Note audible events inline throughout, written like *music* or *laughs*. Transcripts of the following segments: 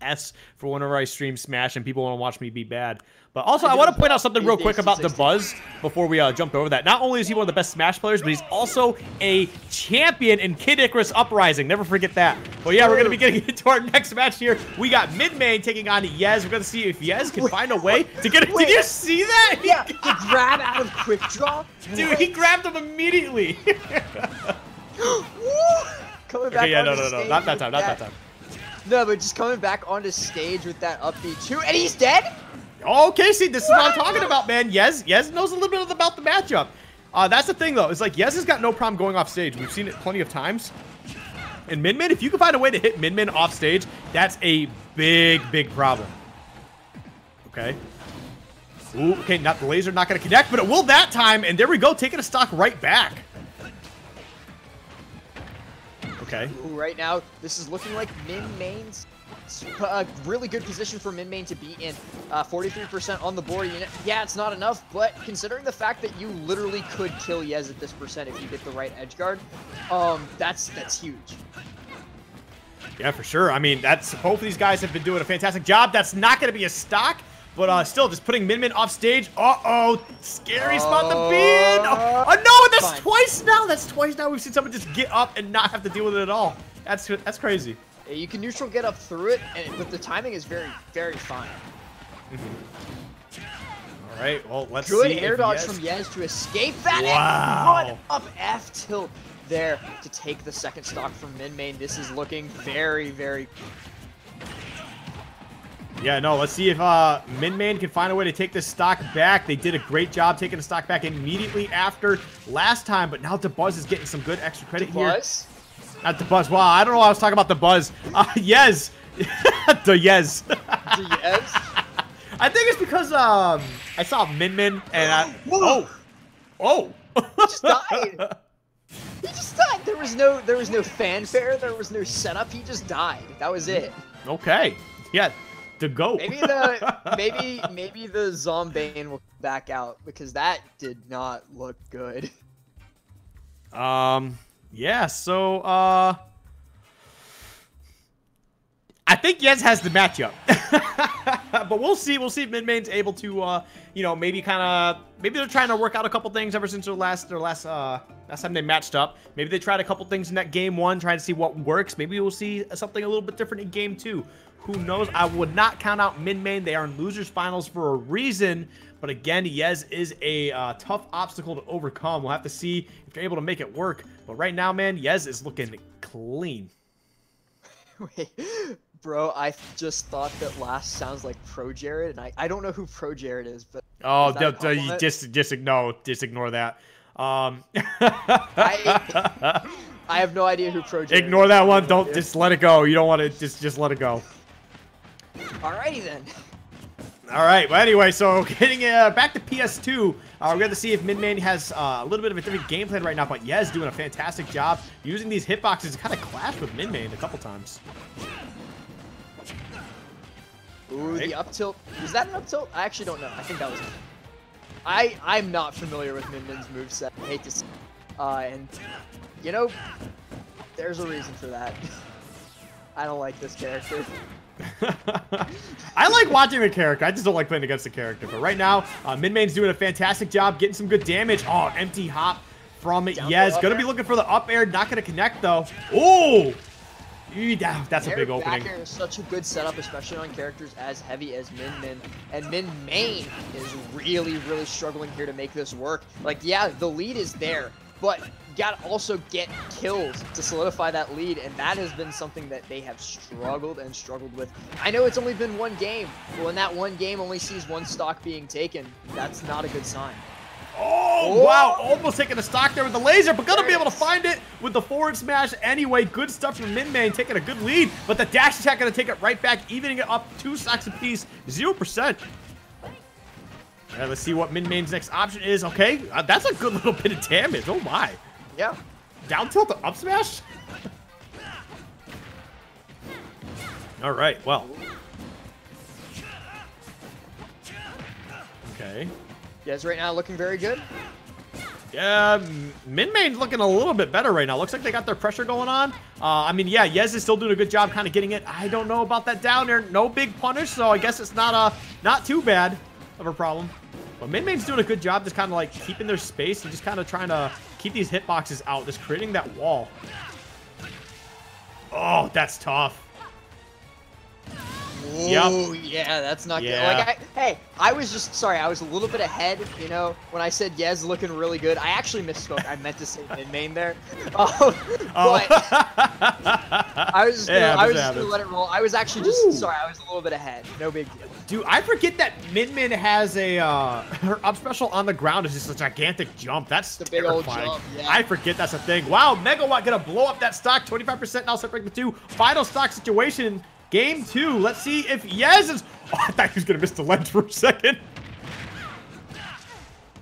S for whenever I stream Smash and people want to watch me be bad. But also, I want to point out something real quick about the Buzz before we uh, jumped over that. Not only is he one of the best Smash players, but he's also a champion in Kid Icarus Uprising. Never forget that. But yeah, we're going to be getting into our next match here. We got Minmain taking on Yez. We're going to see if Yez can find a way to get it. Did you see that? Yeah, to grab out of quick draw. Dude, he grabbed him immediately. *laughs* *gasps* coming back okay, yeah, no, no, no, not that time, not that, that time. No, but just coming back onto stage with that upbeat too, and he's dead. Okay, see, this is what I'm talking about, man. Yez, Yez knows a little bit about the matchup. Uh, that's the thing, though. It's like Yez has got no problem going off stage. We've seen it plenty of times. And Minmin, if you can find a way to hit Minmin off stage, that's a big, big problem. Okay. Ooh, okay, not the laser not going to connect, but it will that time. And there we go, taking a stock right back. Okay. Ooh, right now, this is looking like Min Main's a really good position for Min Main to be in. 43% uh, on the board. Yeah, it's not enough, but considering the fact that you literally could kill Yez at this percent if you get the right edge guard, um, that's that's huge. Yeah, for sure. I mean, that's both of these guys have been doing a fantastic job. That's not going to be a stock. But uh, still, just putting Min Min off stage. Uh-oh. Scary spot to be in. Oh, oh no, that's Fine. twice now. That's twice now we've seen someone just get up and not have to deal with it at all. That's that's crazy. Yeah, you can neutral get up through it, and but the timing is very, very fine. Mm -hmm. All right, well, let's Good see. Good air dodge from Yez to escape that wow. and up F tilt there to take the second stock from Min Main. This is looking very, very yeah, no, let's see if uh, Minmain can find a way to take this stock back. They did a great job taking the stock back immediately after last time, but now the Buzz is getting some good extra credit here. Buzz? Not the Buzz. Wow, I don't know why I was talking about *laughs* *laughs* the Buzz. Uh, yes. the Yez. *laughs* I think it's because um, I saw Min Min and I... *gasps* Oh! Oh! he just died. He just died. There was no there was no fanfare. There was no setup. He just died. That was it. Okay. Yeah, to go. Maybe the maybe maybe the Zombane will back out because that did not look good. Um. Yeah. So. Uh. I think Yez has the matchup, *laughs* but we'll see. We'll see if Minmain's able to, uh, you know, maybe kind of, maybe they're trying to work out a couple things ever since their last, their last, uh, last time they matched up. Maybe they tried a couple things in that game one, trying to see what works. Maybe we'll see something a little bit different in game two. Who knows? I would not count out Midmain. They are in losers finals for a reason. But again, Yez is a uh, tough obstacle to overcome. We'll have to see if they're able to make it work. But right now, man, Yez is looking clean. *laughs* Wait, bro, I just thought that last sounds like Pro Jared, and I, I don't know who Pro Jared is, but oh, just just no, just ignore that. Um, I, *laughs* I have no idea who Pro Jared. Ignore that one. Don't just let it go. You don't want to just just let it go. Alrighty then. All right. Well, anyway, so *laughs* getting uh, back to PS2, uh, we're going to see if Minmain has uh, a little bit of a different game plan right now, but Yez doing a fantastic job using these hitboxes to kind of clash with Minmain a couple times. Ooh, right. the up tilt. Is that an up tilt? I actually don't know. I think that was. I I'm not familiar with Minman's moveset. I hate to say. Uh, and you know, there's a reason for that. *laughs* I don't like this character. *laughs* I like watching the character. I just don't like playing against the character. But right now, uh, Minmain's doing a fantastic job getting some good damage. Oh, empty hop from Down Yez. Gonna be looking for the up air. Not gonna connect though. Oh! That's a big opening. Back is such a good setup, especially on characters as heavy as Min Min. And Min Main is really, really struggling here to make this work. Like, yeah, the lead is there, but you got to also get kills to solidify that lead, and that has been something that they have struggled and struggled with. I know it's only been one game, but when that one game only sees one stock being taken, that's not a good sign. Oh, oh, wow. Almost taking a stock there with the laser, but gonna be able to find it with the forward smash anyway. Good stuff from Minmain taking a good lead, but the dash attack gonna take it right back, evening it up two stocks apiece, 0%. Yeah, let's see what Minmain's next option is. Okay, uh, that's a good *laughs* little bit of damage. Oh my. Yeah. Down tilt to up smash? All right, well. Okay. Yez, right now looking very good. Yeah, Min Main's looking a little bit better right now. Looks like they got their pressure going on. Uh, I mean, yeah, Yez is still doing a good job kind of getting it. I don't know about that down there. No big punish, so I guess it's not uh, not too bad of a problem. But Min Main's doing a good job just kind of like keeping their space and just kind of trying to keep these hitboxes out, just creating that wall. Oh, that's tough. Oh, yeah, that's not Yeah. good. Like, I, hey, I was just sorry. I was a little bit ahead, you know, when I said Yez looking really good. I actually misspoke. I meant to say *laughs* Minmain there. *laughs* Um, Oh. but I was just *laughs* gonna, I was just gonna let it roll. I was actually just Ooh. sorry. I was a little bit ahead. No big deal. Dude, I forget that Min Min has a, uh, her up special on the ground is just a gigantic jump. That's The big old jump, yeah. I forget that's a thing. Wow, Megawatt gonna blow up that stock, 25% now separating the two. Final stock situation, game two. Let's see if Yez is, *laughs* oh, I thought he was gonna miss the ledge for a second.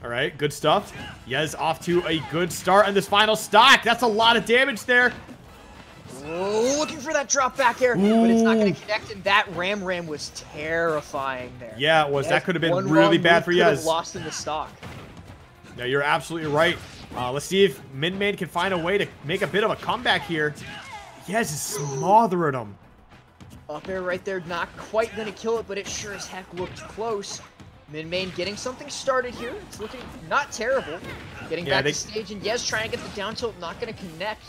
All right, good stuff. Yez off to a good start on this final stock. That's a lot of damage there. Looking for that drop back air, but it's not going to connect. And that ram ram was terrifying there. Yeah, it was. That could have been really bad for Yez. Lost in the stock. No, you're absolutely right. Uh, let's see if Min Min can find a way to make a bit of a comeback here. Yez, is smothering him. Up air right there, not quite gonna kill it, but it sure as heck looked close. Min Main getting something started here. It's looking not terrible. Getting Yeah, back they- to stage, and Yez, trying to get the down tilt, not gonna connect.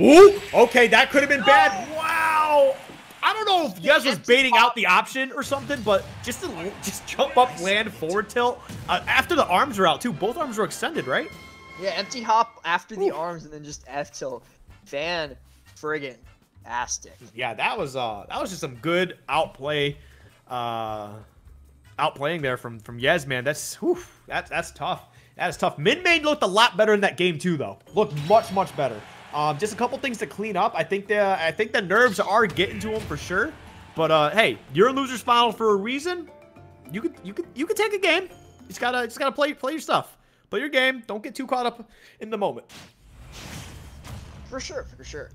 Ooh, okay, that could have been bad. Wow. I don't know if Yez was baiting out the option or something, but just to just jump up, land, forward tilt. Uh, after the arms were out, too. Both arms were extended, right? Yeah, empty hop after the arms, and then just F tilt. Fan friggin' astic. Yeah, that was uh that was just some good outplay uh outplaying there from from Yez, man. That's whew, that's that's tough. That is tough. Min Main looked a lot better in that game too, though. Looked much much better. Um, just a couple things to clean up. I think the I think the nerves are getting to him for sure. But uh, hey, you're in losers final for a reason. You could you could you could take a game. You just gotta just gotta play play your stuff. Play your game. Don't get too caught up in the moment. For sure, for sure.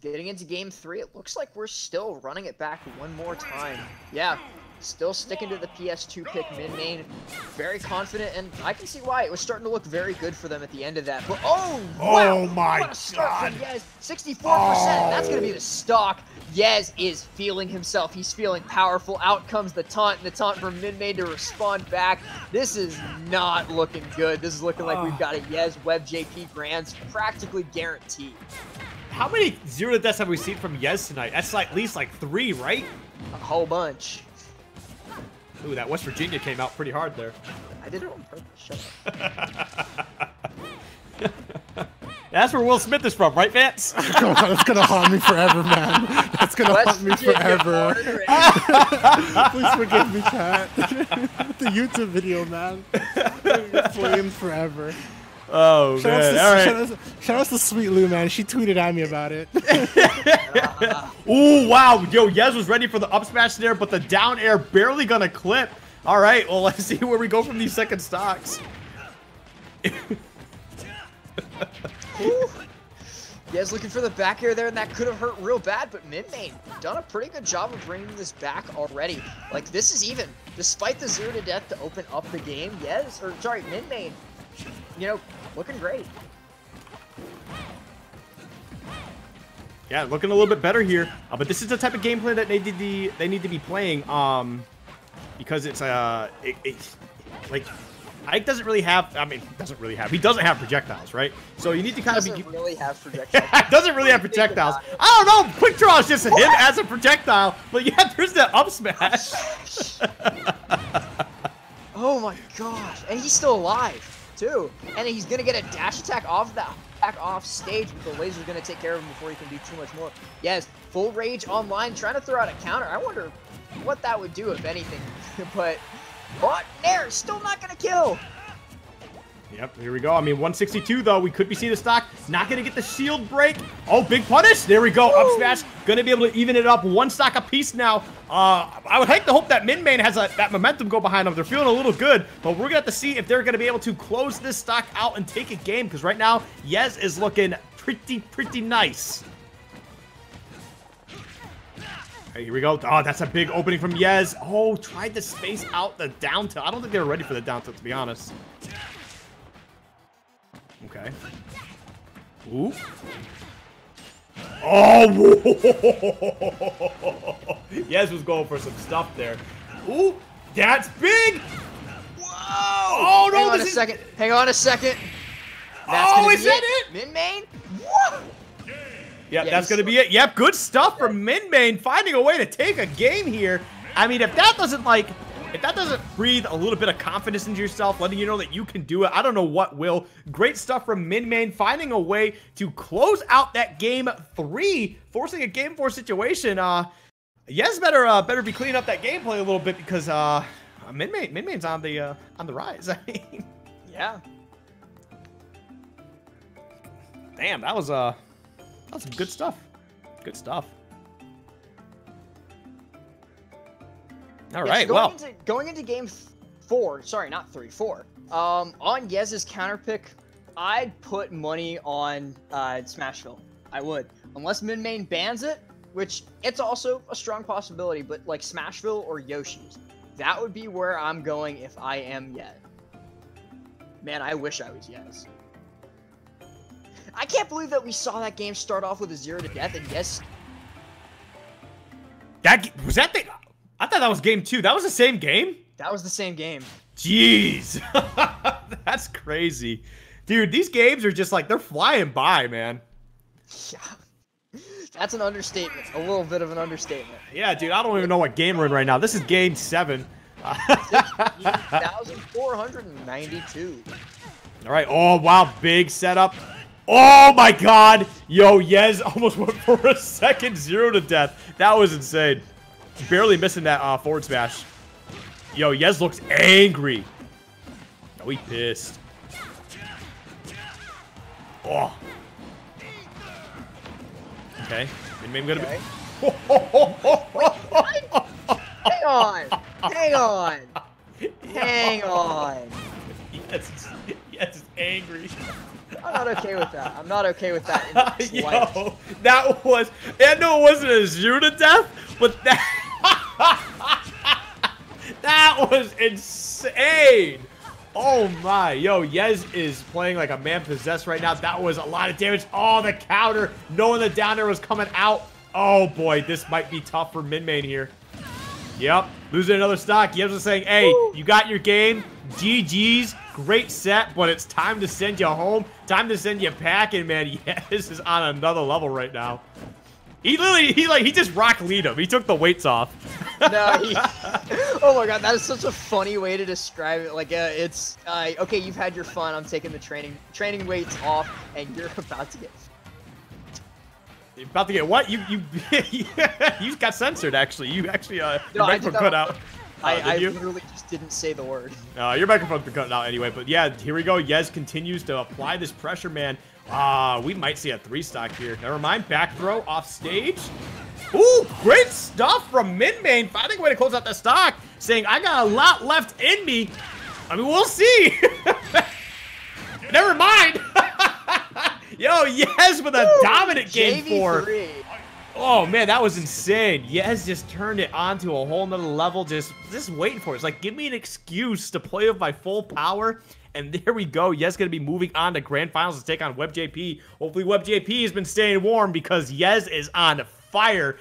Getting into game three, it looks like we're still running it back one more time. Yeah, still sticking to the PS2 pick min main. Very confident, and I can see why. It was starting to look very good for them at the end of that. But oh, wow! Oh my what a start God. Yez. 64%. That's going to be the stock. Yez is feeling himself. He's feeling powerful. Out comes the taunt, and the taunt from min main to respond back. This is not looking good. This is looking like we've Oh. got a Yez Web JP Grands practically guaranteed. How many zero deaths have we seen from Yez tonight? That's like at least like three, right? A whole bunch. Ooh, that West Virginia came out pretty hard there. I did it on purpose. Shut up. *laughs* That's where Will Smith is from, right, Vance? *laughs* Oh, that's gonna haunt me forever, man. That's gonna West haunt me Virginia forever. *laughs* Please forgive me, chat. the YouTube video, man. Flamed forever. Oh Shout out, man! to, All shout, right. out, shout out to Sweet Lou, man. She tweeted at me about it. *laughs* Ooh, wow! Yo, Yez was ready for the up smash there, but the down air barely gonna clip. All right, well *laughs* let's see where we go from these second stocks. Yez looking for the back air there, and that could have hurt real bad, but Min Main done a pretty good job of bringing this back already. Like, this is even. Despite the zero to death to open up the game, Yez, or sorry, Min Main, you know, looking great. Yeah, looking a little bit better here. Uh, but this is the type of gameplay that they need to be, they need to be playing. Um, because it's uh, it, it, like Ike doesn't really have. I mean, doesn't really have. He doesn't have projectiles, right? So you need to kind of be. Doesn't really have *laughs* projectiles. doesn't really have projectiles. I don't know. Quick draw is just him as a projectile. But yeah, *laughs* there's the up smash. *laughs* Oh my gosh. And he's still alive, too. And he's gonna get a dash attack off that back off stage, but the laser's gonna take care of him before he can do too much more. Yez, full rage online, trying to throw out a counter. I wonder what that would do, if anything. *laughs* but what? Nair, still not gonna kill. Yep, here we go. I mean, 162 though. We could be seeing the stock. Not gonna get the shield break. Oh, big punish. There we go. Up smash. Gonna be able to even it up. One stock apiece now. Uh, I would like to hope that Min Main has a, that momentum go behind them. They're feeling a little good, but we're gonna have to see if they're gonna be able to close this stock out and take a game. Because right now, Yez is looking pretty, pretty nice. Hey, here we go. Oh, that's a big opening from Yez. Oh, tried to space out the down tilt. I don't think they were ready for the down tilt, to be honest. Okay. Ooh. Oh! *laughs* Yez was going for some stuff there. Ooh, that's big! Whoa! Oh, no, Hang on a is... second. Hang on a second. Oh, is that it? Min main? Yep, Yeah, that's going to be it. Yep, good stuff from Min Main finding a way to take a game here. I mean, if that doesn't, like, if that doesn't breathe a little bit of confidence into yourself, letting you know that you can do it, I don't know what will. Great stuff from Min Main finding a way to close out that game three, forcing a game four situation. Uh, Yez, better uh, better be cleaning up that gameplay a little bit because uh, Min Main Min Main's on the uh, on the rise. *laughs* Yeah. damn, that was uh, that was some good stuff. Good stuff. All right, going well, into, going into game four, sorry, not three, four. Um, on Yez's counter pick, I'd put money on uh, Smashville. I would, unless Min Main bans it, which it's also a strong possibility. But like Smashville or Yoshi's, that would be where I'm going if I am Yez. Man, I wish I was Yez. I can't believe that we saw that game start off with a zero to death, and yes. that was that the. That was game two. That was the same game. that was the same game. Jeez, *laughs* that's crazy, dude. These games are just like they're flying by, man. Yeah. *laughs* That's an understatement. A little bit of an understatement. Yeah, dude. I don't even know what game we're in right now. This is game seven. 1,492. All right. Oh, wow. Big setup. Oh, my God. Yo, Yez almost went *laughs* for a second zero to death. That was insane. Barely missing that uh, forward smash. Yo, Yez looks angry. Oh, he pissed. Oh. Okay. Maybe I'm gonna Okay. be. Hang on. Hang on. Hang on. Yes, yes, it's angry. I'm not okay with that. I'm not okay with that. *laughs* In. Yo, that was. I know it wasn't a zero to death, but that. That was insane. Oh my, yo, Yez is playing like a man possessed right now. That was a lot of damage. Oh, the counter, knowing the down air was coming out. Oh boy, this might be tough for Min Main here. Yep, losing another stock. Yez was saying, hey, you got your game. GG's, great set, but it's time to send you home. Time to send you packing, man. *laughs* Yez is on another level right now. He literally, he like, he just Rock Lee'd him. He took the weights off. *laughs* *laughs* No, he, *laughs* oh my god, that is such a funny way to describe it. Like, uh, it's uh, okay. You've had your fun. I'm taking the training training weights off, and you're *laughs* about to get. You're about to get what? You you you got censored actually. You actually uh No, your I microphone cut out. I, Uh, I you? literally just didn't say the word. Uh, your microphone's been cutting out anyway, but yeah, here we go. Yez continues to apply this pressure, man. Ah, we might see a three stock here. Never mind. Back throw off stage. Ooh, great stuff from Min Main. Finding a way to close out the stock, saying, I got a lot left in me. I mean, we'll see. *laughs* Never mind. *laughs* Yo, Yez with a dominant game four. JV3. Oh man, that was insane. Yez, just turned it on to a whole nother level. Just, just waiting for it. It's like, give me an excuse to play with my full power. And there we go. Yez, gonna be moving on to grand finals to take on WebJP. Hopefully, WebJP has been staying warm because Yez is on fire.